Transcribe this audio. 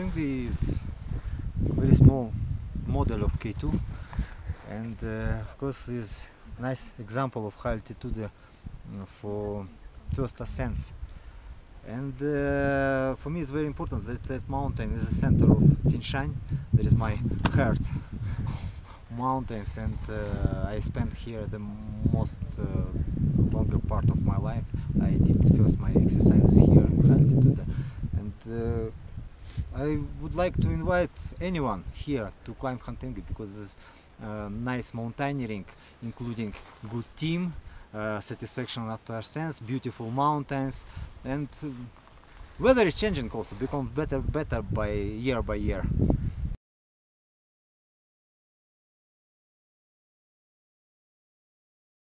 Khan Tengri is a very small model of K2 and uh, of course is nice example of high altitude uh, for first ascents. And uh, for me it's very important that that mountain is the center of Shan there is my heart. Mountains and uh, I spent here the most uh, longer part of my life I did first my exercises here in high altitude and uh, I would like to invite anyone here to climb Khan Tengri because it's uh, nice mountaineering including good team uh, satisfaction after ascents beautiful mountains and uh, weather is changing also become better better by year by year